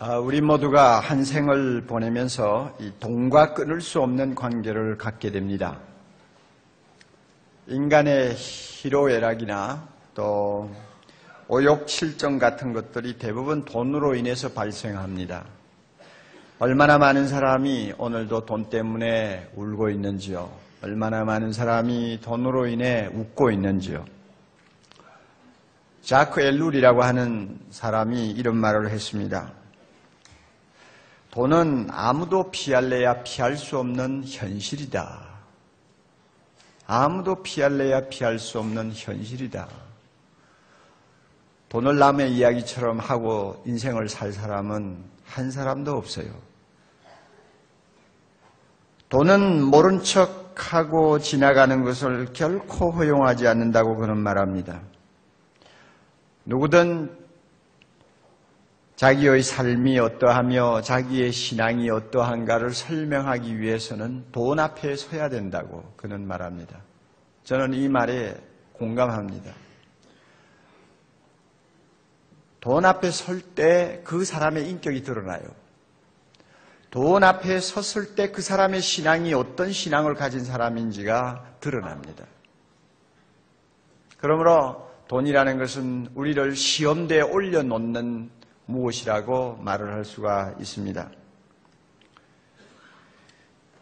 아, 우리 모두가 한 생을 보내면서 이 돈과 끊을 수 없는 관계를 갖게 됩니다. 인간의 희로애락이나 또 오욕칠정 같은 것들이 대부분 돈으로 인해서 발생합니다. 얼마나 많은 사람이 오늘도 돈 때문에 울고 있는지요. 얼마나 많은 사람이 돈으로 인해 웃고 있는지요. 자크 엘룰이라고 하는 사람이 이런 말을 했습니다. 돈은 아무도 피할래야 피할 수 없는 현실이다. 아무도 피할래야 피할 수 없는 현실이다. 돈을 남의 이야기처럼 하고 인생을 살 사람은 한 사람도 없어요. 돈은 모른 척하고 지나가는 것을 결코 허용하지 않는다고 그는 말합니다. 누구든 자기의 삶이 어떠하며 자기의 신앙이 어떠한가를 설명하기 위해서는 돈 앞에 서야 된다고 그는 말합니다. 저는 이 말에 공감합니다. 돈 앞에 설 때 그 사람의 인격이 드러나요. 돈 앞에 섰을 때 그 사람의 신앙이 어떤 신앙을 가진 사람인지가 드러납니다. 그러므로 돈이라는 것은 우리를 시험대에 올려놓는 무엇이라고 말을 할 수가 있습니다.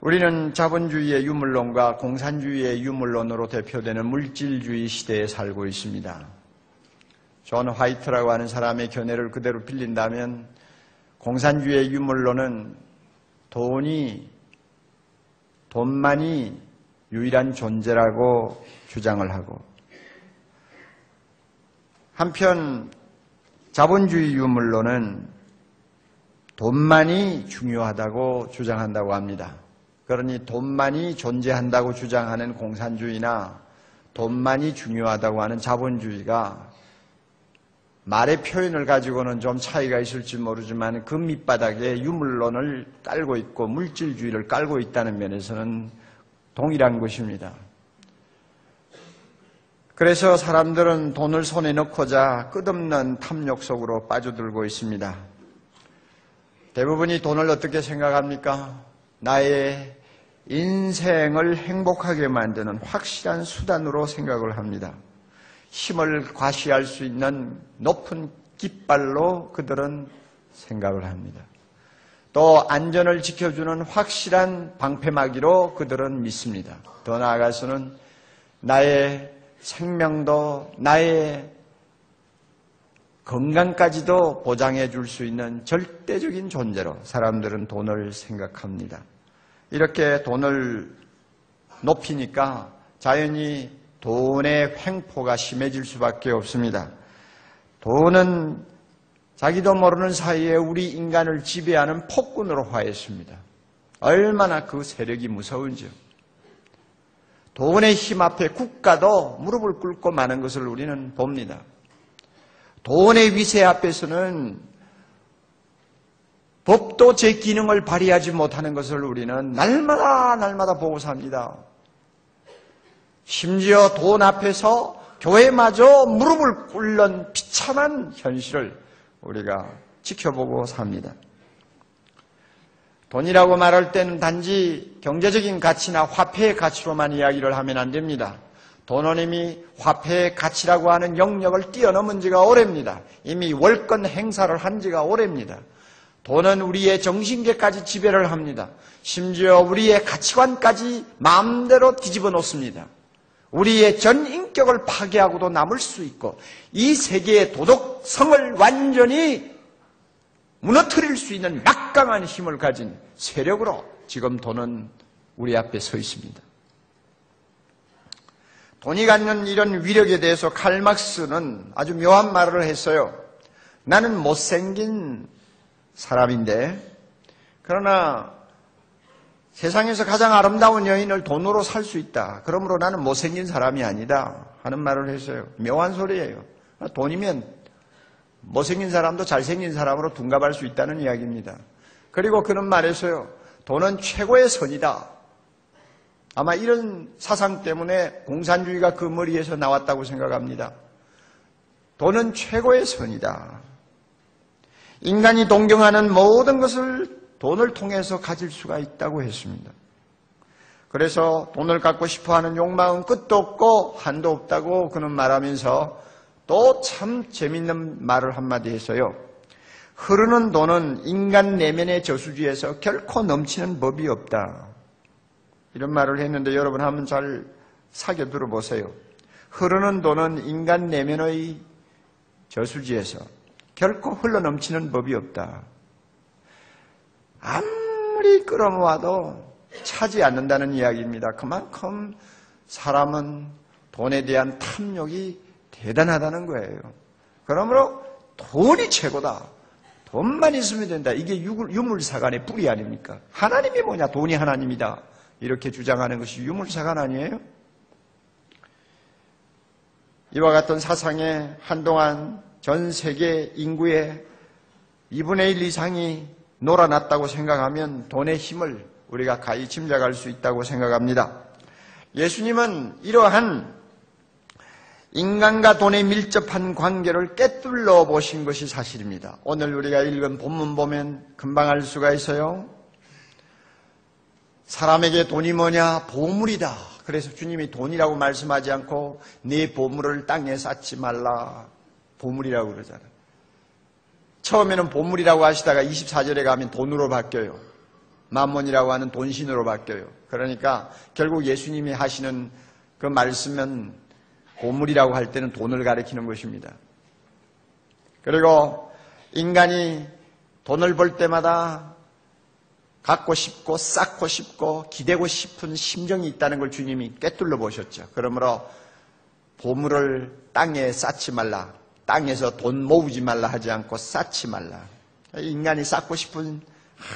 우리는 자본주의의 유물론과 공산주의의 유물론으로 대표되는 물질주의 시대에 살고 있습니다. 존 화이트라고 하는 사람의 견해를 그대로 빌린다면 공산주의의 유물론은 돈이 돈만이 유일한 존재라고 주장을 하고 한편 자본주의 유물론은 돈만이 중요하다고 주장한다고 합니다. 그러니 돈만이 존재한다고 주장하는 공산주의나 돈만이 중요하다고 하는 자본주의가 말의 표현을 가지고는 좀 차이가 있을지 모르지만 그 밑바닥에 유물론을 깔고 있고 물질주의를 깔고 있다는 면에서는 동일한 것입니다. 그래서 사람들은 돈을 손에 넣고자 끝없는 탐욕 속으로 빠져들고 있습니다. 대부분이 돈을 어떻게 생각합니까? 나의 인생을 행복하게 만드는 확실한 수단으로 생각을 합니다. 힘을 과시할 수 있는 높은 깃발로 그들은 생각을 합니다. 또 안전을 지켜주는 확실한 방패막이로 그들은 믿습니다. 더 나아가서는 나의 생명도 나의 건강까지도 보장해 줄 수 있는 절대적인 존재로 사람들은 돈을 생각합니다. 이렇게 돈을 높이니까 자연히 돈의 횡포가 심해질 수밖에 없습니다. 돈은 자기도 모르는 사이에 우리 인간을 지배하는 폭군으로 화했습니다. 얼마나 그 세력이 무서운지요. 돈의 힘 앞에 국가도 무릎을 꿇고 마는 것을 우리는 봅니다. 돈의 위세 앞에서는 법도 제 기능을 발휘하지 못하는 것을 우리는 날마다 날마다 보고 삽니다. 심지어 돈 앞에서 교회마저 무릎을 꿇는 비참한 현실을 우리가 지켜보고 삽니다. 돈이라고 말할 때는 단지 경제적인 가치나 화폐의 가치로만 이야기를 하면 안 됩니다. 이미 화폐의 가치라고 하는 영역을 뛰어넘은 지가 오래입니다. 이미 월권 행사를 한 지가 오래입니다. 돈은 우리의 정신계까지 지배를 합니다. 심지어 우리의 가치관까지 마음대로 뒤집어 놓습니다. 우리의 전 인격을 파괴하고도 남을 수 있고 이 세계의 도덕성을 완전히 무너뜨릴 수 있는 막강한 힘을 가진 세력으로 지금 돈은 우리 앞에 서 있습니다. 돈이 갖는 이런 위력에 대해서 칼막스는 아주 묘한 말을 했어요. 나는 못생긴 사람인데, 그러나 세상에서 가장 아름다운 여인을 돈으로 살 수 있다. 그러므로 나는 못생긴 사람이 아니다. 하는 말을 했어요. 묘한 소리예요. 돈이면 못생긴 사람도 잘생긴 사람으로 둔갑할 수 있다는 이야기입니다. 그리고 그는 말했어요. 돈은 최고의 선이다. 아마 이런 사상 때문에 공산주의가 그 머리에서 나왔다고 생각합니다. 돈은 최고의 선이다. 인간이 동경하는 모든 것을 돈을 통해서 가질 수가 있다고 했습니다. 그래서 돈을 갖고 싶어 하는 욕망은 끝도 없고 한도 없다고 그는 말하면서 또 참 재밌는 말을 한마디 했어요. 흐르는 돈은 인간 내면의 저수지에서 결코 넘치는 법이 없다. 이런 말을 했는데 여러분 한번 잘 사겨 들어보세요. 흐르는 돈은 인간 내면의 저수지에서 결코 흘러 넘치는 법이 없다. 아무리 끌어모아도 차지 않는다는 이야기입니다. 그만큼 사람은 돈에 대한 탐욕이 대단하다는 거예요. 그러므로 돈이 최고다. 돈만 있으면 된다. 이게 유물사관의 뿌리 아닙니까? 하나님이 뭐냐? 돈이 하나님이다. 이렇게 주장하는 것이 유물사관 아니에요? 이와 같은 사상에 한동안 전 세계 인구의 2분의 1 이상이 놀아났다고 생각하면 돈의 힘을 우리가 가히 짐작할 수 있다고 생각합니다. 예수님은 이러한 인간과 돈에 밀접한 관계를 깨뚫러 보신 것이 사실입니다. 오늘 우리가 읽은 본문 보면 금방 알 수가 있어요. 사람에게 돈이 뭐냐? 보물이다. 그래서 주님이 돈이라고 말씀하지 않고 네 보물을 땅에 쌓지 말라. 보물이라고 그러잖아요. 처음에는 보물이라고 하시다가 24절에 가면 돈으로 바뀌어요. 만몬이라고 하는 돈신으로 바뀌어요. 그러니까 결국 예수님이 하시는 그 말씀은 보물이라고 할 때는 돈을 가리키는 것입니다. 그리고 인간이 돈을 벌 때마다 갖고 싶고 쌓고 싶고 기대고 싶은 심정이 있다는 걸 주님이 꿰뚫러 보셨죠. 그러므로 보물을 땅에 쌓지 말라. 땅에서 돈 모으지 말라 하지 않고 쌓지 말라. 인간이 쌓고 싶은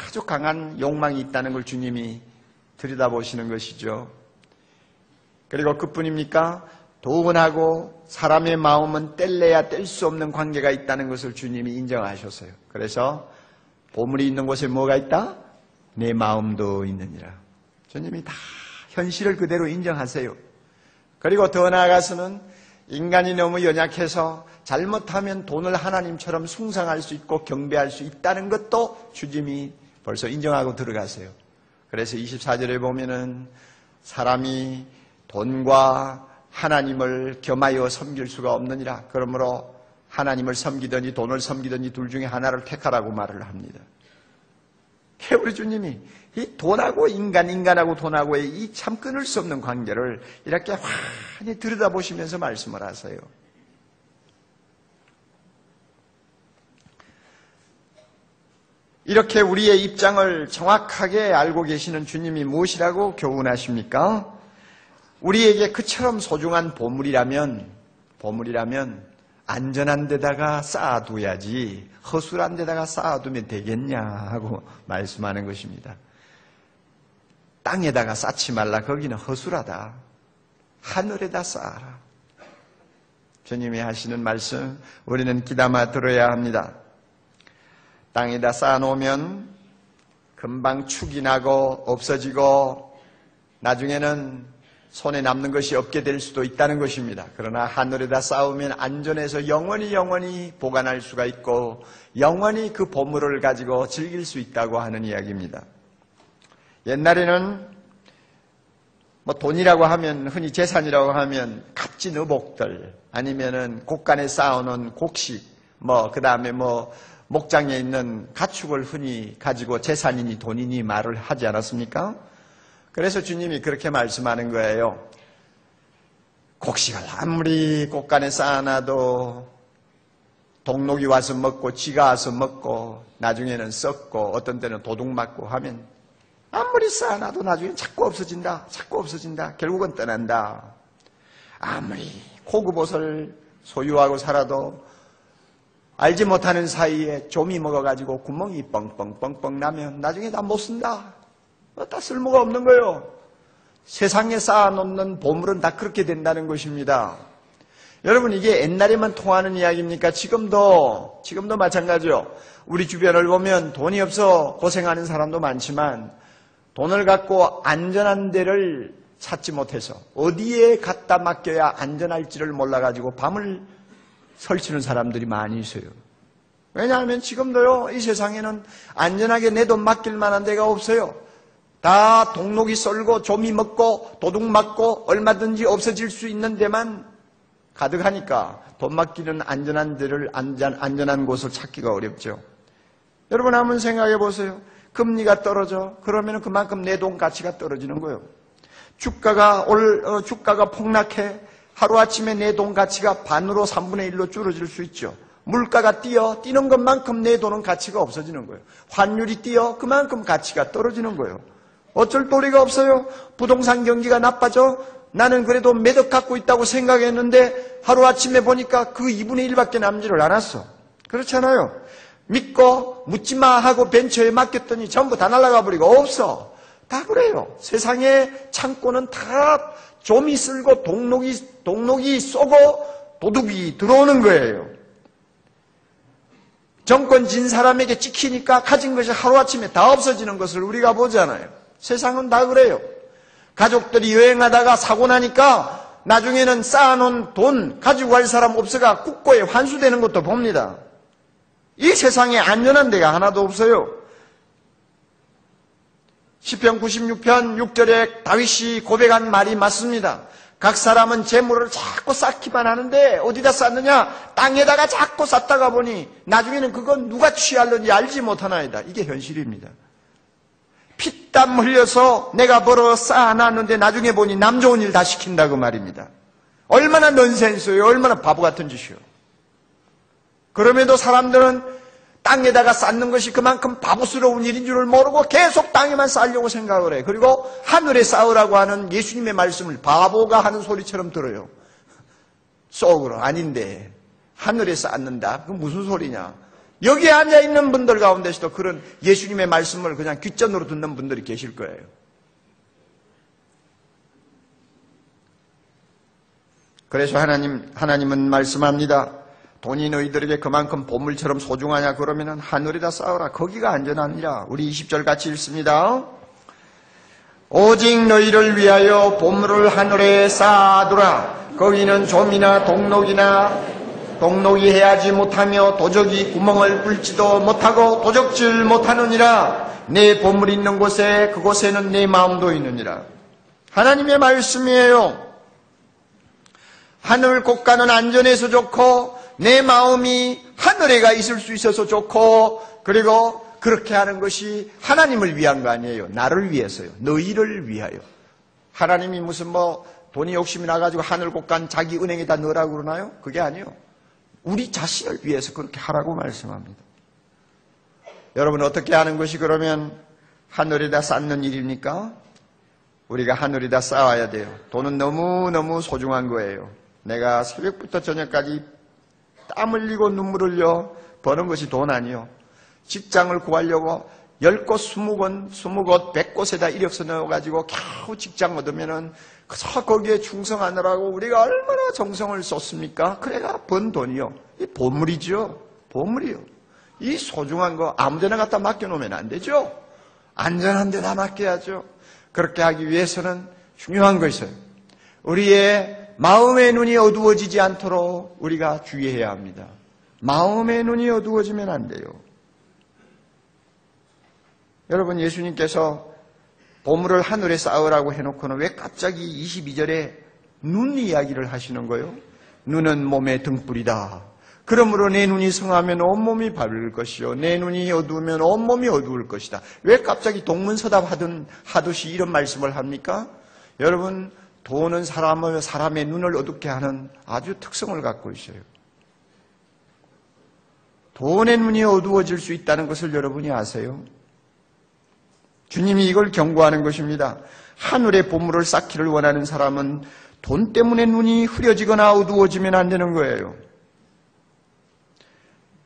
아주 강한 욕망이 있다는 걸 주님이 들여다보시는 것이죠. 그리고 그뿐입니까? 도원하고 사람의 마음은 뗄래야 뗄 수 없는 관계가 있다는 것을 주님이 인정하셨어요. 그래서 보물이 있는 곳에 뭐가 있다? 내 마음도 있느니라. 주님이 다 현실을 그대로 인정하세요. 그리고 더 나아가서는 인간이 너무 연약해서 잘못하면 돈을 하나님처럼 숭상할 수 있고 경배할 수 있다는 것도 주님이 벌써 인정하고 들어가세요. 그래서 24절에 보면은 사람이 돈과 하나님을 겸하여 섬길 수가 없느니라. 그러므로 하나님을 섬기더니 돈을 섬기더니 둘 중에 하나를 택하라고 말을 합니다. 우리 주님이 이 돈하고 인간, 인간하고 돈하고의 이 참 끊을 수 없는 관계를 이렇게 환히 들여다보시면서 말씀을 하세요. 이렇게 우리의 입장을 정확하게 알고 계시는 주님이 무엇이라고 교훈하십니까? 우리에게 그처럼 소중한 보물이라면, 보물이라면 안전한 데다가 쌓아둬야지 허술한 데다가 쌓아두면 되겠냐 하고 말씀하는 것입니다. 땅에다가 쌓지 말라. 거기는 허술하다. 하늘에다 쌓아라. 주님이 하시는 말씀 우리는 기담아 들어야 합니다. 땅에다 쌓아놓으면 금방 축이 나고 없어지고 나중에는 손에 남는 것이 없게 될 수도 있다는 것입니다. 그러나 하늘에다 쌓으면 안전해서 영원히 영원히 보관할 수가 있고 영원히 그 보물을 가지고 즐길 수 있다고 하는 이야기입니다. 옛날에는 뭐 돈이라고 하면 흔히 재산이라고 하면 값진 의복들 아니면은 곡간에 쌓아놓은 곡식 뭐 그 다음에 뭐 목장에 있는 가축을 흔히 가지고 재산이니 돈이니 말을 하지 않았습니까? 그래서 주님이 그렇게 말씀하는 거예요. 곡식을 아무리 곡간에 쌓아놔도 동록이 와서 먹고 쥐가 와서 먹고 나중에는 썩고 어떤 때는 도둑 맞고 하면 아무리 쌓아놔도 나중에 자꾸 없어진다. 자꾸 없어진다. 결국은 떠난다. 아무리 고급 옷을 소유하고 살아도 알지 못하는 사이에 좀이 먹어가지고 구멍이 뻥뻥뻥뻥 나면 나중에 다 못 쓴다. 다 쓸모가 없는 거예요. 세상에 쌓아놓는 보물은 다 그렇게 된다는 것입니다. 여러분 이게 옛날에만 통하는 이야기입니까? 지금도 지금도 마찬가지요. 우리 주변을 보면 돈이 없어 고생하는 사람도 많지만 돈을 갖고 안전한 데를 찾지 못해서 어디에 갖다 맡겨야 안전할지를 몰라가지고 밤을 설치는 사람들이 많이 있어요. 왜냐하면 지금도요, 이 세상에는 안전하게 내 돈 맡길 만한 데가 없어요. 다 동록이 썰고 조미 먹고 도둑 맞고 얼마든지 없어질 수 있는 데만 가득하니까 돈 맡기는 안전한 데를 안전, 안전한 곳을 찾기가 어렵죠. 여러분 한번 생각해 보세요. 금리가 떨어져. 그러면 그만큼 내 돈 가치가 떨어지는 거예요. 주가가 올, 어, 주가가 폭락해. 하루아침에 내 돈 가치가 반으로 3분의 1로 줄어질 수 있죠. 물가가 뛰어 뛰는 것만큼 내 돈은 가치가 없어지는 거예요. 환율이 뛰어 그만큼 가치가 떨어지는 거예요. 어쩔 도리가 없어요. 부동산 경기가 나빠져. 나는 그래도 매덕 갖고 있다고 생각했는데 하루아침에 보니까 그 2분의 1밖에 남지를 않았어. 그렇잖아요. 믿고 묻지마 하고 벤처에 맡겼더니 전부 다 날아가 버리고 없어. 다 그래요. 세상에 창고는 다 좀이 쓸고 동록이, 동록이 쏘고 도둑이 들어오는 거예요. 정권 진 사람에게 찍히니까 가진 것이 하루아침에 다 없어지는 것을 우리가 보잖아요. 세상은 다 그래요. 가족들이 여행하다가 사고 나니까 나중에는 쌓아놓은 돈 가지고 갈 사람 없어가 국고에 환수되는 것도 봅니다. 이 세상에 안전한 데가 하나도 없어요. 10편 96편 6절에 다윗이 고백한 말이 맞습니다. 각 사람은 재물을 자꾸 쌓기만 하는데 어디다 쌓느냐? 땅에다가 자꾸 쌓다가 보니 나중에는 그건 누가 취할는지 알지 못하나이다. 이게 현실입니다. 피땀 흘려서 내가 벌어 쌓아놨는데 나중에 보니 남 좋은 일 다 시킨다고 말입니다. 얼마나 넌센스예요. 얼마나 바보 같은 짓이요. 그럼에도 사람들은 땅에다가 쌓는 것이 그만큼 바보스러운 일인 줄을 모르고 계속 땅에만 쌓으려고 생각을 해. 그리고 하늘에 쌓으라고 하는 예수님의 말씀을 바보가 하는 소리처럼 들어요. 속으로 아닌데 하늘에 쌓는다. 그 무슨 소리냐? 여기에 앉아 있는 분들 가운데서도 그런 예수님의 말씀을 그냥 귓전으로 듣는 분들이 계실 거예요. 그래서 하나님 하나님은 말씀합니다. 돈이 너희들에게 그만큼 보물처럼 소중하냐 그러면 하늘에다 쌓아라. 거기가 안전하니라. 우리 20절 같이 읽습니다. 오직 너희를 위하여 보물을 하늘에 쌓아두라. 거기는 좀이나 동록이나 동록이 해야지 못하며 도적이 구멍을 뚫지도 못하고 도적질 못하느니라. 내 보물이 있는 곳에 그곳에는 내 마음도 있느니라. 하나님의 말씀이에요. 하늘 곳간은 안전해서 좋고 내 마음이 하늘에가 있을 수 있어서 좋고 그리고 그렇게 하는 것이 하나님을 위한 거 아니에요. 나를 위해서요. 너희를 위하여. 하나님이 무슨 뭐 돈이 욕심이 나가지고 하늘 곳간 자기 은행에다 넣으라고 그러나요? 그게 아니에요. 우리 자신을 위해서 그렇게 하라고 말씀합니다. 여러분 어떻게 하는 것이 그러면 하늘에다 쌓는 일입니까? 우리가 하늘에다 쌓아야 돼요. 돈은 너무너무 소중한 거예요. 내가 새벽부터 저녁까지 땀 흘리고 눈물 흘려 버는 것이 돈 아니요. 직장을 구하려고 열 곳, 스무 곳, 스무 곳, 백 곳에다 이력서 넣어가지고 겨우 직장 얻으면은 그저 거기에 충성하느라고 우리가 얼마나 정성을 쏟습니까? 그래가 번 돈이요. 이 보물이죠. 보물이요. 이 소중한 거 아무데나 갖다 맡겨놓으면 안 되죠. 안전한 데다 맡겨야죠. 그렇게 하기 위해서는 중요한 거 있어요. 우리의 마음의 눈이 어두워지지 않도록 우리가 주의해야 합니다. 마음의 눈이 어두워지면 안 돼요. 여러분 예수님께서 보물을 하늘에 쌓으라고 해놓고는 왜 갑자기 22절에 눈 이야기를 하시는 거예요? 눈은 몸의 등불이다. 그러므로 내 눈이 성하면 온몸이 밝을 것이요. 내 눈이 어두우면 온몸이 어두울 것이다. 왜 갑자기 동문서답 하던, 하듯이 이런 말씀을 합니까? 여러분, 돈은 사람을, 사람의 눈을 어둡게 하는 아주 특성을 갖고 있어요. 돈의 눈이 어두워질 수 있다는 것을 여러분이 아세요? 주님이 이걸 경고하는 것입니다. 하늘의 보물을 쌓기를 원하는 사람은 돈 때문에 눈이 흐려지거나 어두워지면 안 되는 거예요.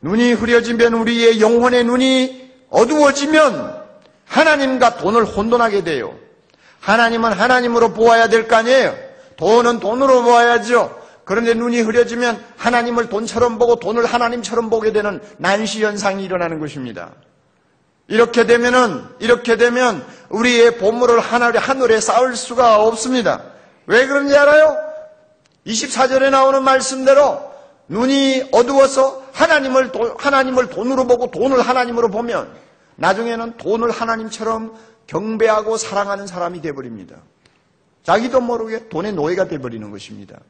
눈이 흐려지면 우리의 영혼의 눈이 어두워지면 하나님과 돈을 혼돈하게 돼요. 하나님은 하나님으로 보아야 될 거 아니에요? 돈은 돈으로 보아야죠. 그런데 눈이 흐려지면 하나님을 돈처럼 보고 돈을 하나님처럼 보게 되는 난시 현상이 일어나는 것입니다. 이렇게 되면은 이렇게 되면 우리의 보물을 하늘에 하늘에 쌓을 수가 없습니다. 왜 그런지 알아요? 24절에 나오는 말씀대로 눈이 어두워서 하나님을, 하나님을 돈으로 보고 돈을 하나님으로 보면 나중에는 돈을 하나님처럼 경배하고 사랑하는 사람이 되어버립니다. 자기도 모르게 돈의 노예가 되어버리는 것입니다.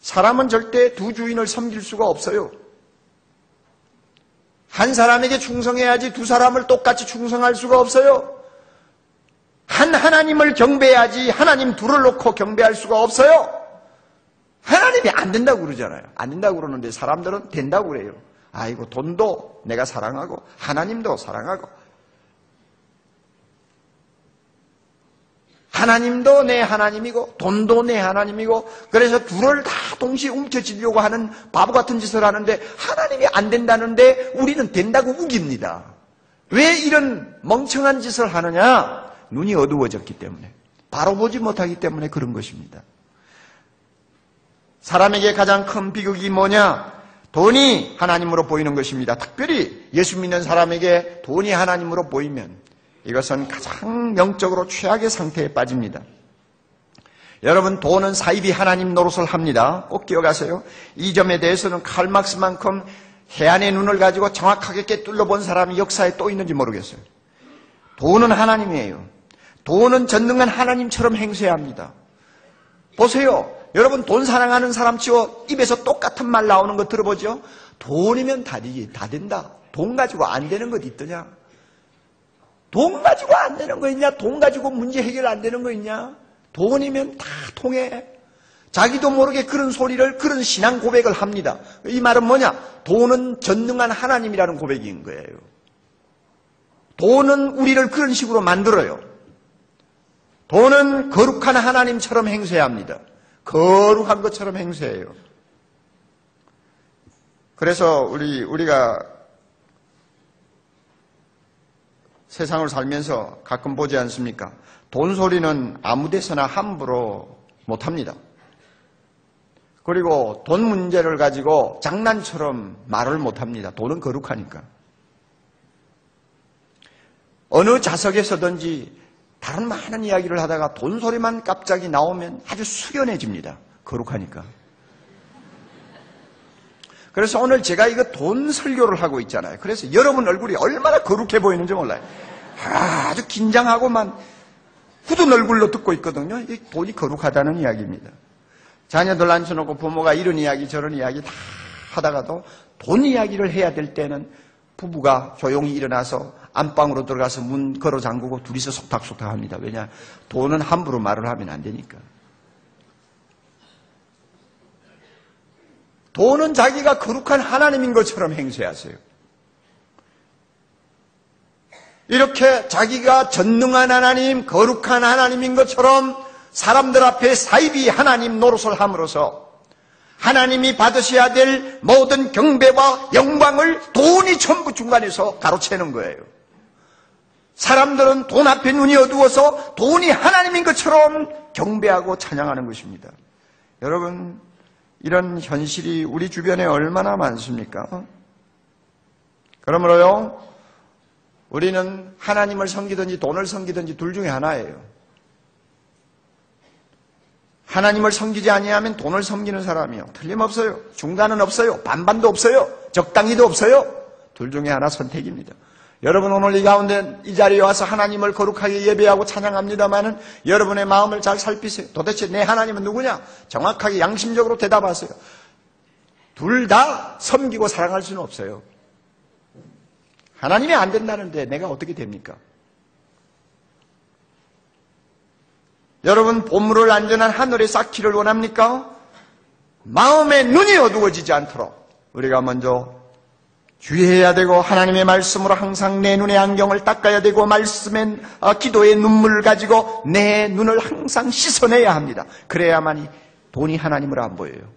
사람은 절대 두 주인을 섬길 수가 없어요. 한 사람에게 충성해야지 두 사람을 똑같이 충성할 수가 없어요. 한 하나님을 경배해야지 하나님 둘을 놓고 경배할 수가 없어요. 하나님이 안 된다고 그러잖아요. 안 된다고 그러는데 사람들은 된다고 그래요. 아이고, 돈도 내가 사랑하고, 하나님도 사랑하고, 하나님도 내 하나님이고 돈도 내 하나님이고 그래서 둘을 다 동시에 움켜쥐려고 하는 바보 같은 짓을 하는데 하나님이 안 된다는데 우리는 된다고 우깁니다. 왜 이런 멍청한 짓을 하느냐? 눈이 어두워졌기 때문에 바로 보지 못하기 때문에 그런 것입니다. 사람에게 가장 큰 비극이 뭐냐? 돈이 하나님으로 보이는 것입니다. 특별히 예수 믿는 사람에게 돈이 하나님으로 보이면 이것은 가장 영적으로 최악의 상태에 빠집니다. 여러분 돈은 사입이 하나님 노릇을 합니다. 꼭 기억하세요. 이 점에 대해서는 칼막스만큼 해안의 눈을 가지고 정확하게 깨뚫려 본 사람이 역사에 또 있는지 모르겠어요. 돈은 하나님이에요. 돈은 전능한 하나님처럼 행세해야 합니다. 보세요. 여러분 돈 사랑하는 사람 치고 입에서 똑같은 말 나오는 거 들어보죠? 돈이면 다 다 된다. 돈 가지고 안 되는 것 있더냐? 돈 가지고 안 되는 거 있냐? 돈 가지고 문제 해결 안 되는 거 있냐? 돈이면 다 통해. 자기도 모르게 그런 소리를, 그런 신앙 고백을 합니다. 이 말은 뭐냐? 돈은 전능한 하나님이라는 고백인 거예요. 돈은 우리를 그런 식으로 만들어요. 돈은 거룩한 하나님처럼 행세해야 합니다. 거룩한 것처럼 행세해요. 그래서 우리, 우리가 세상을 살면서 가끔 보지 않습니까? 돈 소리는 아무 데서나 함부로 못합니다. 그리고 돈 문제를 가지고 장난처럼 말을 못합니다. 돈은 거룩하니까. 어느 자석에서든지 다른 많은 이야기를 하다가 돈 소리만 갑자기 나오면 아주 숙연해집니다. 거룩하니까. 그래서 오늘 제가 이거 돈 설교를 하고 있잖아요. 그래서 여러분 얼굴이 얼마나 거룩해 보이는지 몰라요. 아주 긴장하고만 굳은 얼굴로 듣고 있거든요. 이 돈이 거룩하다는 이야기입니다. 자녀들 앉혀놓고 부모가 이런 이야기 저런 이야기 다 하다가도 돈 이야기를 해야 될 때는 부부가 조용히 일어나서 안방으로 들어가서 문 걸어 잠그고 둘이서 속닥속닥 합니다. 왜냐? 돈은 함부로 말을 하면 안 되니까. 돈은 자기가 거룩한 하나님인 것처럼 행세하세요. 이렇게 자기가 전능한 하나님, 거룩한 하나님인 것처럼 사람들 앞에 사입이 하나님 노릇을 함으로써 하나님이 받으셔야 될 모든 경배와 영광을 돈이 전부 중간에서 가로채는 거예요. 사람들은 돈 앞에 눈이 어두워서 돈이 하나님인 것처럼 경배하고 찬양하는 것입니다. 여러분, 이런 현실이 우리 주변에 얼마나 많습니까? 그러므로요, 우리는 하나님을 섬기든지 돈을 섬기든지 둘 중에 하나예요. 하나님을 섬기지 아니하면 돈을 섬기는 사람이요. 틀림없어요. 중간은 없어요. 반반도 없어요. 적당히도 없어요. 둘 중에 하나 선택입니다. 여러분 오늘 이 가운데 이 자리에 와서 하나님을 거룩하게 예배하고 찬양합니다마는 여러분의 마음을 잘 살피세요. 도대체 내 하나님은 누구냐? 정확하게 양심적으로 대답하세요. 둘 다 섬기고 사랑할 수는 없어요. 하나님이 안 된다는데 내가 어떻게 됩니까? 여러분 보물을 안전한 하늘에 쌓기를 원합니까? 마음의 눈이 어두워지지 않도록 우리가 먼저 주의해야 되고 하나님의 말씀으로 항상 내 눈의 안경을 닦아야 되고 말씀의 어, 기도의 눈물을 가지고 내 눈을 항상 씻어내야 합니다. 그래야만이 돈이 하나님을 안 보여요.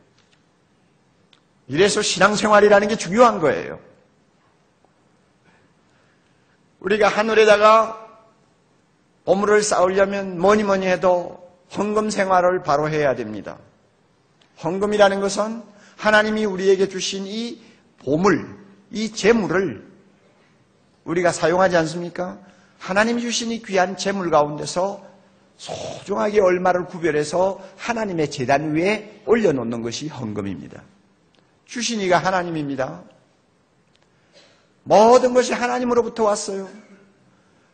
이래서 신앙생활이라는 게 중요한 거예요. 우리가 하늘에다가 보물을 쌓으려면 뭐니 뭐니 해도 헌금 생활을 바로 해야 됩니다. 헌금이라는 것은 하나님이 우리에게 주신 이 보물, 이 재물을 우리가 사용하지 않습니까? 하나님이 주신 이 귀한 재물 가운데서 소중하게 얼마를 구별해서 하나님의 재단 위에 올려놓는 것이 헌금입니다. 주신 이가 하나님입니다. 모든 것이 하나님으로부터 왔어요.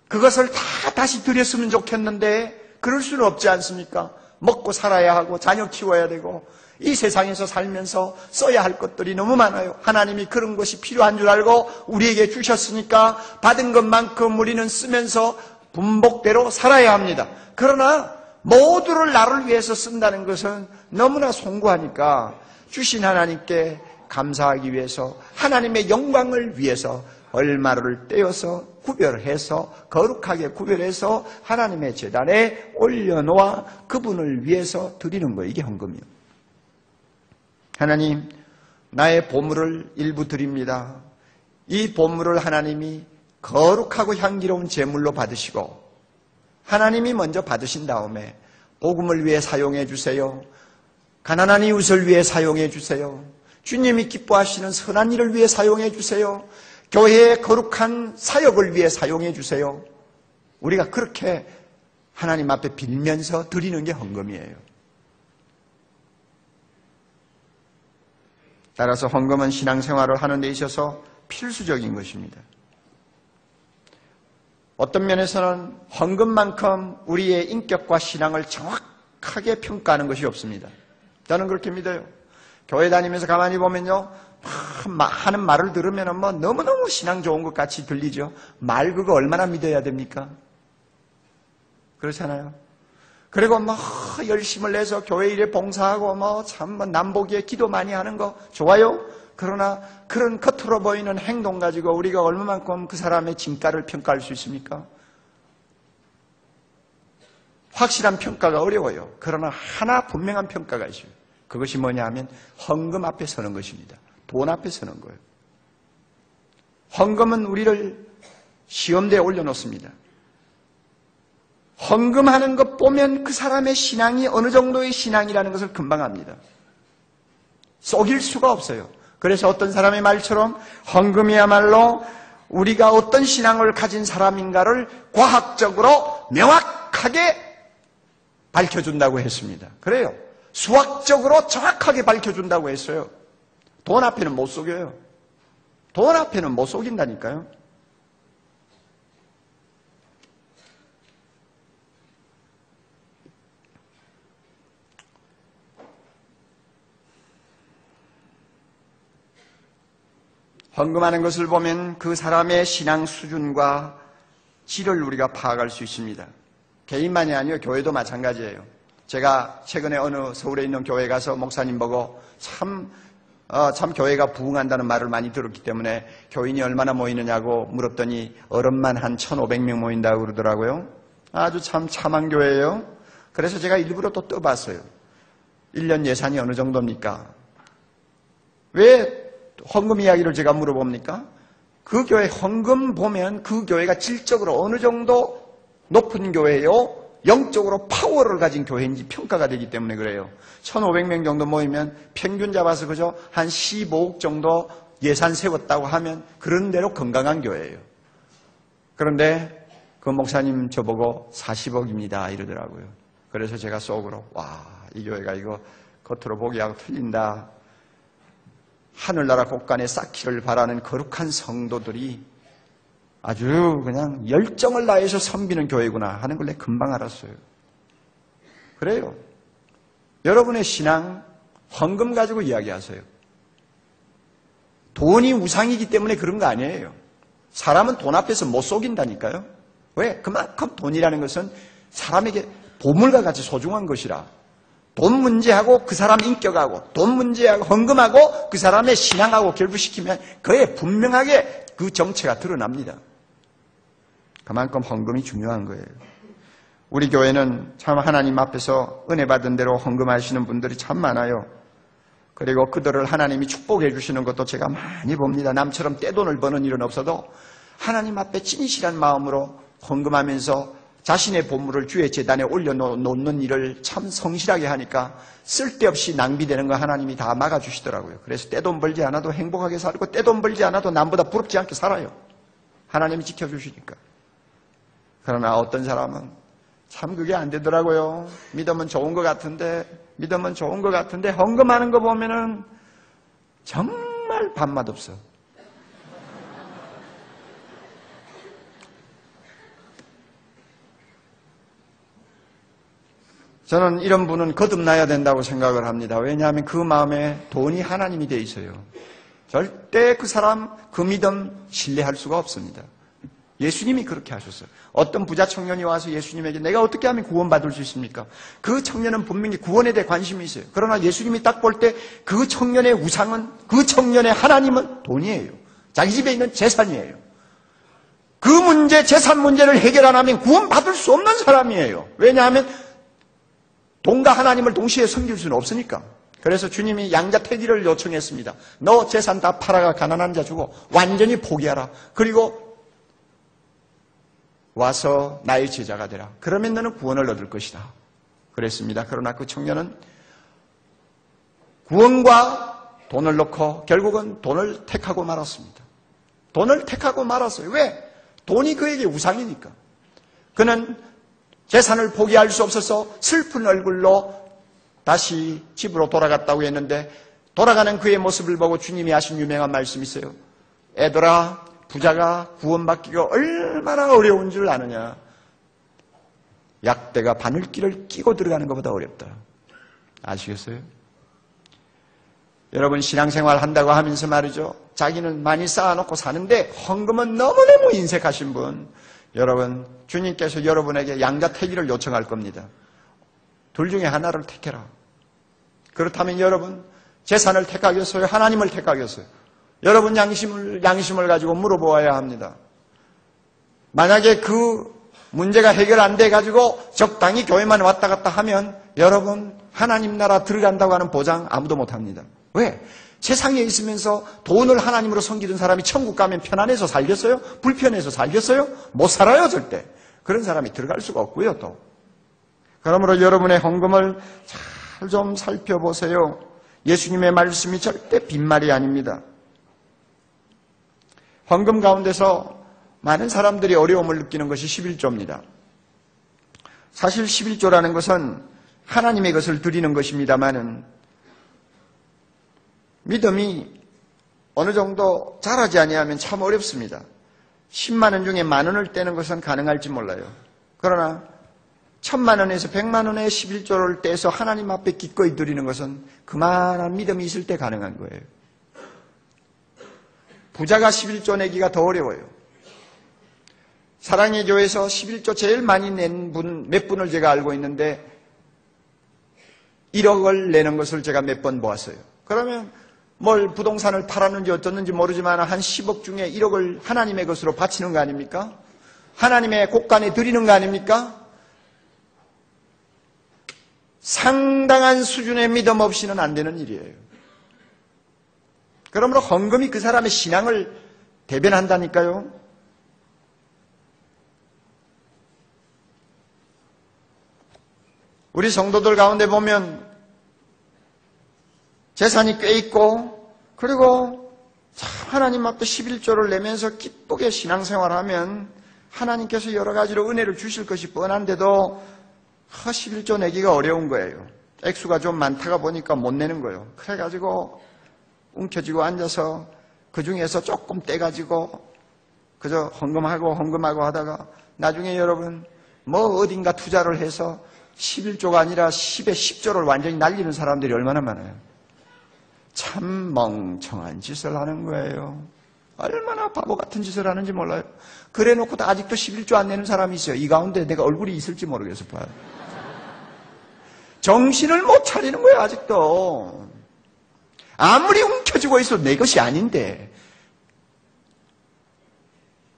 그것을 다 다시 드렸으면 좋겠는데 그럴 수는 없지 않습니까? 먹고 살아야 하고 자녀 키워야 되고 이 세상에서 살면서 써야 할 것들이 너무 많아요. 하나님이 그런 것이 필요한 줄 알고 우리에게 주셨으니까 받은 것만큼 우리는 쓰면서 분복대로 살아야 합니다. 그러나 모두를 나를 위해서 쓴다는 것은 너무나 송구하니까 주신 하나님께 감사하기 위해서 하나님의 영광을 위해서 얼마를 떼어서 구별해서 거룩하게 구별해서 하나님의 재단에 올려놓아 그분을 위해서 드리는 거예요. 이게 헌금이요. 하나님, 나의 보물을 일부 드립니다. 이 보물을 하나님이 거룩하고 향기로운 제물로 받으시고 하나님이 먼저 받으신 다음에 복음을 위해 사용해 주세요. 가난한 이웃을 위해 사용해 주세요. 주님이 기뻐하시는 선한 일을 위해 사용해 주세요. 교회의 거룩한 사역을 위해 사용해 주세요. 우리가 그렇게 하나님 앞에 빌면서 드리는 게 헌금이에요. 따라서 헌금은 신앙생활을 하는 데 있어서 필수적인 것입니다. 어떤 면에서는 헌금만큼 우리의 인격과 신앙을 정확하게 평가하는 것이 없습니다. 저는 그렇게 믿어요. 교회 다니면서 가만히 보면요. 하는 말을 들으면 뭐 너무너무 신앙 좋은 것 같이 들리죠. 말 그거 얼마나 믿어야 됩니까? 그렇잖아요. 그리고 뭐 열심을 내서 교회 일에 봉사하고 뭐참뭐 남보기에 기도 많이 하는 거 좋아요. 그러나 그런 겉으로 보이는 행동 가지고 우리가 얼마만큼 그 사람의 진가를 평가할 수 있습니까? 확실한 평가가 어려워요. 그러나 하나 분명한 평가가 있어요. 그것이 뭐냐 하면 헌금 앞에 서는 것입니다. 돈 앞에 서는 거예요. 헌금은 우리를 시험대에 올려놓습니다. 헌금하는 것 보면 그 사람의 신앙이 어느 정도의 신앙이라는 것을 금방 압니다. 속일 수가 없어요. 그래서 어떤 사람의 말처럼 헌금이야말로 우리가 어떤 신앙을 가진 사람인가를 과학적으로 명확하게 밝혀준다고 했습니다. 그래요. 수학적으로 정확하게 밝혀준다고 했어요. 돈 앞에는 못 속여요. 돈 앞에는 못 속인다니까요. 헌금하는 것을 보면 그 사람의 신앙 수준과 질을 우리가 파악할 수 있습니다. 개인만이 아니요 교회도 마찬가지예요. 제가 최근에 어느 서울에 있는 교회 가서 목사님 보고 참, 어, 참 교회가 부흥한다는 말을 많이 들었기 때문에 교인이 얼마나 모이느냐고 물었더니 어른만 한 1,500명 모인다고 그러더라고요. 아주 참 참한 교회예요. 그래서 제가 일부러 또 떠봤어요. 1년 예산이 어느 정도입니까? 왜 헌금 이야기를 제가 물어봅니까? 그 교회 헌금 보면 그 교회가 질적으로 어느 정도 높은 교회요? 영적으로 파워를 가진 교회인지 평가가 되기 때문에 그래요. 1,500명 정도 모이면 평균 잡아서 그죠? 한 15억 정도 예산 세웠다고 하면 그런 대로 건강한 교회예요. 그런데 그 목사님 저보고 40억입니다 이러더라고요. 그래서 제가 속으로 와, 이 교회가 이거 겉으로 보기하고 틀린다. 하늘나라 곳간에 쌓기를 바라는 거룩한 성도들이 아주 그냥 열정을 다해서 섬기는 교회구나 하는 걸 내 금방 알았어요. 그래요. 여러분의 신앙 헌금 가지고 이야기하세요. 돈이 우상이기 때문에 그런 거 아니에요. 사람은 돈 앞에서 못 속인다니까요. 왜? 그만큼 돈이라는 것은 사람에게 보물과 같이 소중한 것이라. 돈 문제하고 그 사람 인격하고 돈 문제하고 헌금하고 그 사람의 신앙하고 결부시키면 그의 분명하게 그 정체가 드러납니다. 그만큼 헌금이 중요한 거예요. 우리 교회는 참 하나님 앞에서 은혜 받은 대로 헌금하시는 분들이 참 많아요. 그리고 그들을 하나님이 축복해 주시는 것도 제가 많이 봅니다. 남처럼 떼돈을 버는 일은 없어도 하나님 앞에 진실한 마음으로 헌금하면서 자신의 보물을 주의 재단에 올려놓는 일을 참 성실하게 하니까 쓸데없이 낭비되는 거 하나님이 다 막아주시더라고요. 그래서 떼돈 벌지 않아도 행복하게 살고 떼돈 벌지 않아도 남보다 부럽지 않게 살아요. 하나님이 지켜주시니까. 그러나 어떤 사람은 참 그게 안 되더라고요. 믿음은 좋은 것 같은데, 믿음은 좋은 것 같은데, 헌금하는 거 보면은 정말 밥맛 없어. 저는 이런 분은 거듭나야 된다고 생각을 합니다. 왜냐하면 그 마음에 돈이 하나님이 돼 있어요. 절대 그 사람, 그 믿음 신뢰할 수가 없습니다. 예수님이 그렇게 하셨어요. 어떤 부자 청년이 와서 예수님에게 내가 어떻게 하면 구원받을 수 있습니까? 그 청년은 분명히 구원에 대해 관심이 있어요. 그러나 예수님이 딱 볼 때 그 청년의 우상은, 그 청년의 하나님은 돈이에요. 자기 집에 있는 재산이에요. 그 문제, 재산 문제를 해결 안 하면 구원받을 수 없는 사람이에요. 왜냐하면 돈과 하나님을 동시에 섬길 수는 없으니까. 그래서 주님이 양자택일을 요청했습니다. 너 재산 다 팔아가 가난한 자 주고 완전히 포기하라. 그리고 와서 나의 제자가 되라. 그러면 너는 구원을 얻을 것이다. 그랬습니다. 그러나 그 청년은 구원과 돈을 놓고 결국은 돈을 택하고 말았습니다. 돈을 택하고 말았어요. 왜? 돈이 그에게 우상이니까. 그는 재산을 포기할 수 없어서 슬픈 얼굴로 다시 집으로 돌아갔다고 했는데 돌아가는 그의 모습을 보고 주님이 하신 유명한 말씀이 있어요. 애들아, 부자가 구원받기가 얼마나 어려운 줄 아느냐. 약대가 바늘길을 끼고 들어가는 것보다 어렵다. 아시겠어요? 여러분 신앙생활 한다고 하면서 말이죠. 자기는 많이 쌓아놓고 사는데 헌금은 너무너무 인색하신 분. 여러분 주님께서 여러분에게 양자택일을 요청할 겁니다. 둘 중에 하나를 택해라. 그렇다면 여러분 재산을 택하겠어요? 하나님을 택하겠어요? 여러분 양심을 양심을 가지고 물어보아야 합니다. 만약에 그 문제가 해결 안 돼 가지고 적당히 교회만 왔다 갔다 하면 여러분 하나님 나라 들어간다고 하는 보장 아무도 못 합니다. 왜? 세상에 있으면서 돈을 하나님으로 섬기는 사람이 천국 가면 편안해서 살겠어요? 불편해서 살겠어요? 못 살아요, 절대. 그런 사람이 들어갈 수가 없고요, 또. 그러므로 여러분의 헌금을 잘 좀 살펴보세요. 예수님의 말씀이 절대 빈말이 아닙니다. 헌금 가운데서 많은 사람들이 어려움을 느끼는 것이 11조입니다. 사실 11조라는 것은 하나님의 것을 드리는 것입니다만은 믿음이 어느 정도 자라지 아니하면 참 어렵습니다. 10만 원 중에 만 원을 떼는 것은 가능할지 몰라요. 그러나 천만 원에서 백만 원의 11조를 떼서 하나님 앞에 기꺼이 드리는 것은 그만한 믿음이 있을 때 가능한 거예요. 부자가 11조 내기가 더 어려워요. 사랑의 교회에서 11조 제일 많이 낸 분, 몇 분을 제가 알고 있는데 1억을 내는 것을 제가 몇 번 보았어요. 그러면 뭘 부동산을 팔았는지 어쩌는지 모르지만 한 10억 중에 1억을 하나님의 것으로 바치는 거 아닙니까? 하나님의 곳간에 드리는 거 아닙니까? 상당한 수준의 믿음 없이는 안 되는 일이에요. 그러므로 헌금이 그 사람의 신앙을 대변한다니까요. 우리 성도들 가운데 보면 재산이 꽤 있고 그리고 참 하나님 앞에 11조를 내면서 기쁘게 신앙생활하면 하나님께서 여러 가지로 은혜를 주실 것이 뻔한데도 11조 내기가 어려운 거예요. 액수가 좀 많다가 보니까 못 내는 거예요. 그래가지고 움켜쥐고 앉아서 그 중에서 조금 떼가지고 그저 헌금하고 헌금하고 하다가 나중에 여러분 뭐 어딘가 투자를 해서 11조가 아니라 10에 10조를 완전히 날리는 사람들이 얼마나 많아요. 참 멍청한 짓을 하는 거예요. 얼마나 바보 같은 짓을 하는지 몰라요. 그래 놓고도 아직도 11조 안 내는 사람이 있어요. 이 가운데 내가 얼굴이 있을지 모르겠어 봐요. 정신을 못 차리는 거예요, 아직도. 아무리 움켜쥐고 있어도 내 것이 아닌데.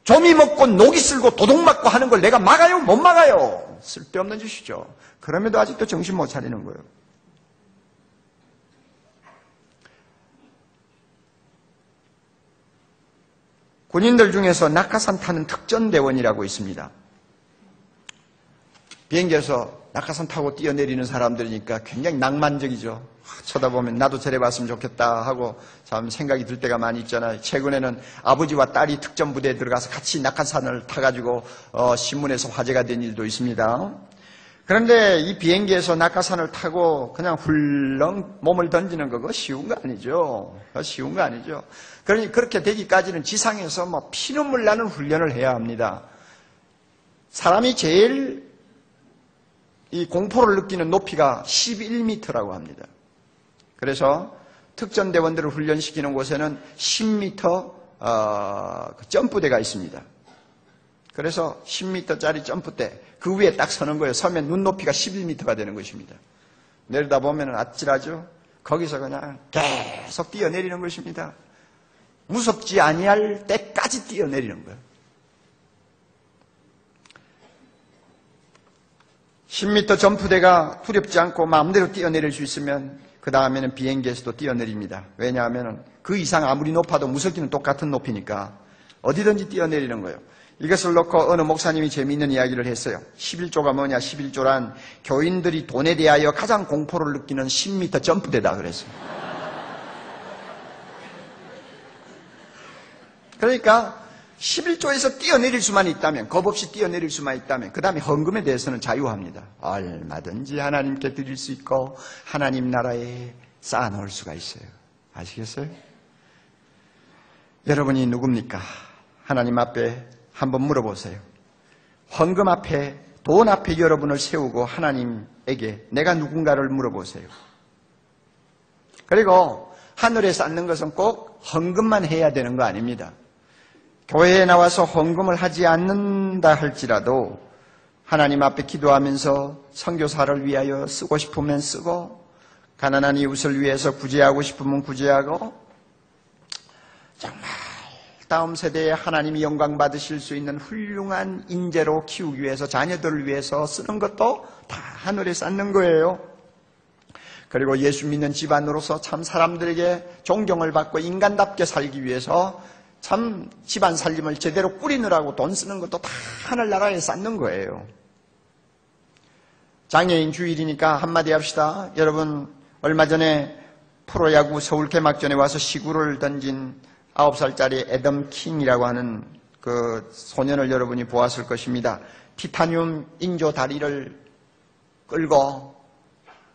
좀이 먹고 녹이 쓸고 도둑 맞고 하는 걸 내가 막아요? 못 막아요? 쓸데없는 짓이죠. 그럼에도 아직도 정신 못 차리는 거예요. 군인들 중에서 낙하산 타는 특전대원이라고 있습니다. 비행기에서 낙하산 타고 뛰어내리는 사람들이니까 굉장히 낭만적이죠. 쳐다보면 나도 저래 봤으면 좋겠다 하고 참 생각이 들 때가 많이 있잖아요. 최근에는 아버지와 딸이 특전 부대에 들어가서 같이 낙하산을 타가지고 어, 신문에서 화제가 된 일도 있습니다. 그런데 이 비행기에서 낙하산을 타고 그냥 훌렁 몸을 던지는 거, 그거 쉬운 거 아니죠. 쉬운 거 아니죠. 그러니 그렇게 되기까지는 지상에서 뭐 피눈물 나는 훈련을 해야 합니다. 사람이 제일 이 공포를 느끼는 높이가 11m라고 합니다. 그래서 특전대원들을 훈련시키는 곳에는 10m 어, 그 점프대가 있습니다. 그래서 10m짜리 점프대 그 위에 딱 서는 거예요. 서면 눈높이가 11m가 되는 것입니다. 내려다 보면 아찔하죠. 거기서 그냥 계속 뛰어내리는 것입니다. 무섭지 아니할 때까지 뛰어내리는 거예요. 10m 점프대가 두렵지 않고 마음대로 뛰어내릴 수 있으면 그 다음에는 비행기에서도 뛰어내립니다. 왜냐하면 그 이상 아무리 높아도 무섭기는 똑같은 높이니까 어디든지 뛰어내리는 거예요. 이것을 놓고 어느 목사님이 재미있는 이야기를 했어요. 11조가 뭐냐? 11조란 교인들이 돈에 대하여 가장 공포를 느끼는 10m 점프대다 그랬어요. 그러니까 11조에서 뛰어내릴 수만 있다면, 겁 없이 뛰어내릴 수만 있다면, 그 다음에 헌금에 대해서는 자유합니다. 얼마든지 하나님께 드릴 수 있고, 하나님 나라에 쌓아놓을 수가 있어요. 아시겠어요? 여러분이 누굽니까? 하나님 앞에 한번 물어보세요. 헌금 앞에, 돈 앞에 여러분을 세우고 하나님에게 내가 누군가를 물어보세요. 그리고 하늘에 쌓는 것은 꼭 헌금만 해야 되는 거 아닙니다. 교회에 나와서 헌금을 하지 않는다 할지라도 하나님 앞에 기도하면서 선교사를 위하여 쓰고 싶으면 쓰고 가난한 이웃을 위해서 구제하고 싶으면 구제하고 정말 다음 세대에 하나님이 영광 받으실 수 있는 훌륭한 인재로 키우기 위해서 자녀들을 위해서 쓰는 것도 다 하늘에 쌓는 거예요. 그리고 예수 믿는 집안으로서 참 사람들에게 존경을 받고 인간답게 살기 위해서 참 집안 살림을 제대로 꾸리느라고 돈 쓰는 것도 다 하늘나라에 쌓는 거예요. 장애인 주일이니까 한마디 합시다. 여러분, 얼마 전에 프로야구 서울 개막전에 와서 시구를 던진 9살짜리 애덤 킹이라고 하는 그 소년을 여러분이 보았을 것입니다. 티타늄 인조 다리를 끌고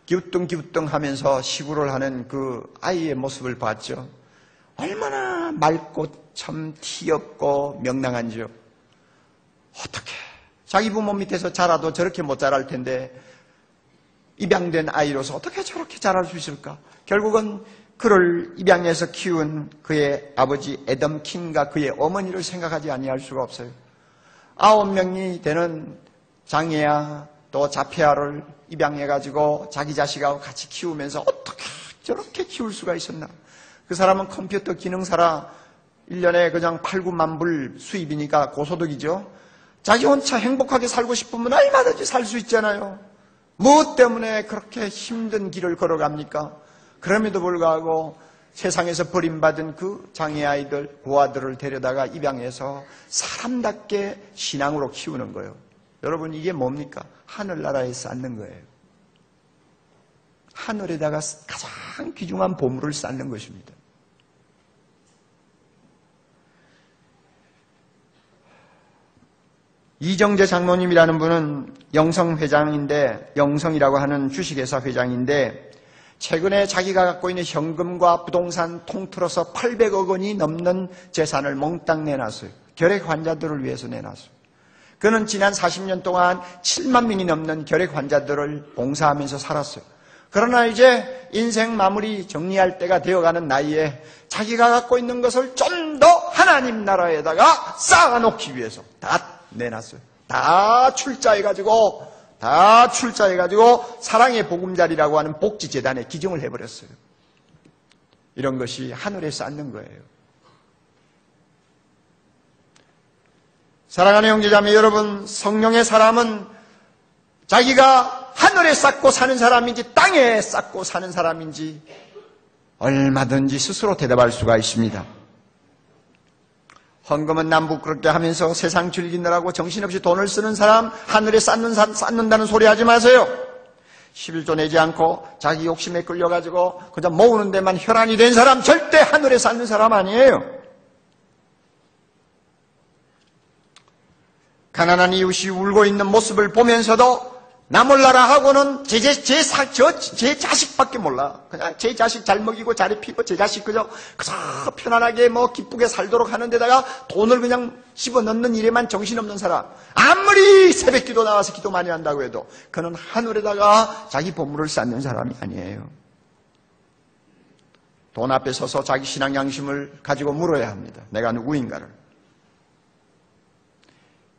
기우뚱기우뚱 하면서 시구를 하는 그 아이의 모습을 봤죠. 얼마나 맑고 참 티없고 명랑한지요. 어떻게 자기 부모 밑에서 자라도 저렇게 못 자랄 텐데 입양된 아이로서 어떻게 저렇게 자랄 수 있을까? 결국은 그를 입양해서 키운 그의 아버지 에덤 킹과 그의 어머니를 생각하지 아니할 수가 없어요. 아홉 명이 되는 장애야 또 자폐아를 입양해가지고 자기 자식하고 같이 키우면서 어떻게 저렇게 키울 수가 있었나? 그 사람은 컴퓨터 기능사라 1년에 그냥 8, 9만 불 수입이니까 고소득이죠. 자기 혼자 행복하게 살고 싶으면 얼마든지 살 수 있잖아요. 무엇 때문에 그렇게 힘든 길을 걸어갑니까? 그럼에도 불구하고 세상에서 버림받은 그 장애 아이들, 고아들을 데려다가 입양해서 사람답게 신앙으로 키우는 거예요. 여러분 이게 뭡니까? 하늘나라에 쌓는 거예요. 하늘에다가 가장 귀중한 보물을 쌓는 것입니다. 이정재 장로님이라는 분은 영성회장인데, 영성이라고 하는 주식회사 회장인데, 최근에 자기가 갖고 있는 현금과 부동산 통틀어서 800억 원이 넘는 재산을 몽땅 내놨어요. 결핵 환자들을 위해서 내놨어요. 그는 지난 40년 동안 7만 명이 넘는 결핵 환자들을 봉사하면서 살았어요. 그러나 이제 인생 마무리 정리할 때가 되어가는 나이에 자기가 갖고 있는 것을 좀 더 하나님 나라에다가 쌓아놓기 위해서 다 내놨어요. 다 출자해가지고, 다 출자해가지고 사랑의 보금자리라고 하는 복지재단에 기증을 해버렸어요. 이런 것이 하늘에 쌓는 거예요. 사랑하는 형제자매 여러분, 성령의 사람은 자기가 하늘에 쌓고 사는 사람인지 땅에 쌓고 사는 사람인지 얼마든지 스스로 대답할 수가 있습니다. 헌금은 남부그렇게 하면서 세상 즐기느라고 정신없이 돈을 쓰는 사람 하늘에 쌓는, 쌓는다는 소리 하지 마세요. 11조 내지 않고 자기 욕심에 끌려가지고 그저 모으는 데만 혈안이 된 사람 절대 하늘에 쌓는 사람 아니에요. 가난한 이웃이 울고 있는 모습을 보면서도 나 몰라라 하고는 제, 제, 제, 사, 저, 제 자식밖에 몰라. 그냥 제 자식 잘 먹이고 잘 입히고 제 자식 그저, 그저 편안하게 뭐 기쁘게 살도록 하는 데다가 돈을 그냥 집어넣는 일에만 정신없는 사람. 아무리 새벽 기도 나와서 기도 많이 한다고 해도 그는 하늘에다가 자기 보물을 쌓는 사람이 아니에요. 돈 앞에 서서 자기 신앙 양심을 가지고 물어야 합니다. 내가 누구인가를.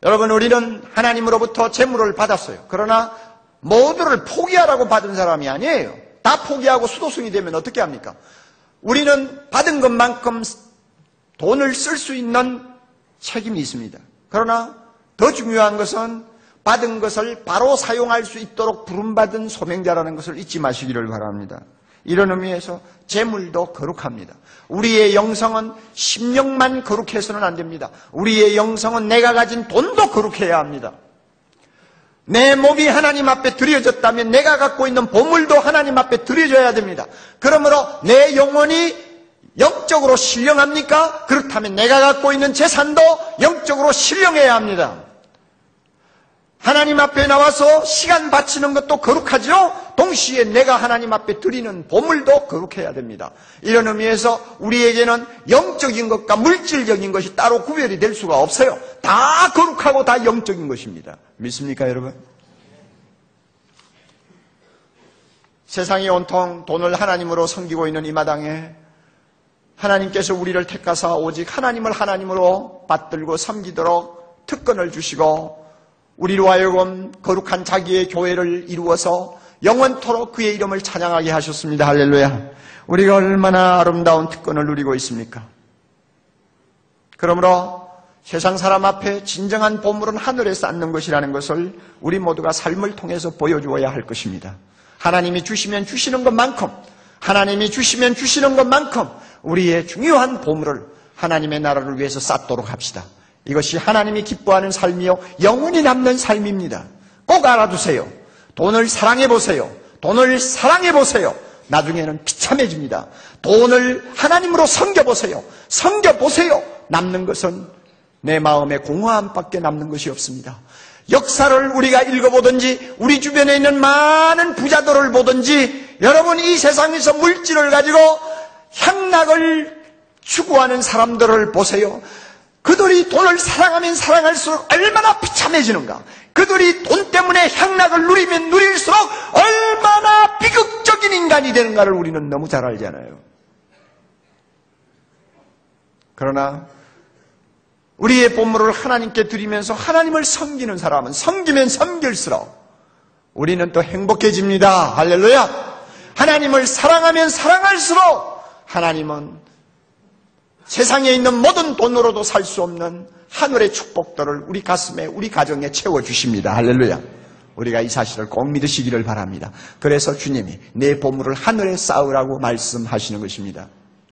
여러분, 우리는 하나님으로부터 재물을 받았어요. 그러나 모두를 포기하라고 받은 사람이 아니에요. 다 포기하고 수도승이 되면 어떻게 합니까? 우리는 받은 것만큼 돈을 쓸 수 있는 책임이 있습니다. 그러나 더 중요한 것은 받은 것을 바로 사용할 수 있도록 부름받은 소명자라는 것을 잊지 마시기를 바랍니다. 이런 의미에서 재물도 거룩합니다. 우리의 영성은 심령만 거룩해서는 안 됩니다. 우리의 영성은 내가 가진 돈도 거룩해야 합니다. 내 몸이 하나님 앞에 드려졌다면 내가 갖고 있는 보물도 하나님 앞에 드려져야 됩니다. 그러므로 내 영혼이 영적으로 신령합니까? 그렇다면 내가 갖고 있는 재산도 영적으로 신령해야 합니다. 하나님 앞에 나와서 시간 바치는 것도 거룩하죠? 동시에 내가 하나님 앞에 드리는 보물도 거룩해야 됩니다. 이런 의미에서 우리에게는 영적인 것과 물질적인 것이 따로 구별이 될 수가 없어요. 다 거룩하고 다 영적인 것입니다. 믿습니까, 여러분? 세상이 온통 돈을 하나님으로 섬기고 있는 이 마당에 하나님께서 우리를 택하사 오직 하나님을 하나님으로 받들고 섬기도록 특권을 주시고 우리로 하여금 거룩한 자기의 교회를 이루어서 영원토록 그의 이름을 찬양하게 하셨습니다. 할렐루야. 우리가 얼마나 아름다운 특권을 누리고 있습니까? 그러므로 세상 사람 앞에 진정한 보물은 하늘에 쌓는 것이라는 것을 우리 모두가 삶을 통해서 보여주어야 할 것입니다. 하나님이 주시면 주시는 것만큼, 하나님이 주시면 주시는 것만큼 우리의 중요한 보물을 하나님의 나라를 위해서 쌓도록 합시다. 이것이 하나님이 기뻐하는 삶이요. 영원히 남는 삶입니다. 꼭 알아두세요. 돈을 사랑해 보세요. 돈을 사랑해 보세요. 나중에는 비참해집니다. 돈을 하나님으로 섬겨보세요. 섬겨보세요. 남는 것은 내 마음의 공허함밖에 남는 것이 없습니다. 역사를 우리가 읽어보든지 우리 주변에 있는 많은 부자들을 보든지 여러분 이 세상에서 물질을 가지고 향락을 추구하는 사람들을 보세요. 그들이 돈을 사랑하면 사랑할수록 얼마나 비참해지는가. 그들이 돈 때문에 향락을 누리면 누릴수록 얼마나 비극적인 인간이 되는가를 우리는 너무 잘 알잖아요. 그러나 우리의 본물을 하나님께 드리면서 하나님을 섬기는 사람은 섬기면 섬길수록 우리는 또 행복해집니다. 할렐루야. 하나님을 사랑하면 사랑할수록 하나님은 세상에 있는 모든 돈으로도 살 수 없는 하늘의 축복들을 우리 가슴에, 우리 가정에 채워주십니다. 할렐루야. 우리가 이 사실을 꼭 믿으시기를 바랍니다. 그래서 주님이 내 보물을 하늘에 쌓으라고 말씀하시는 것입니다.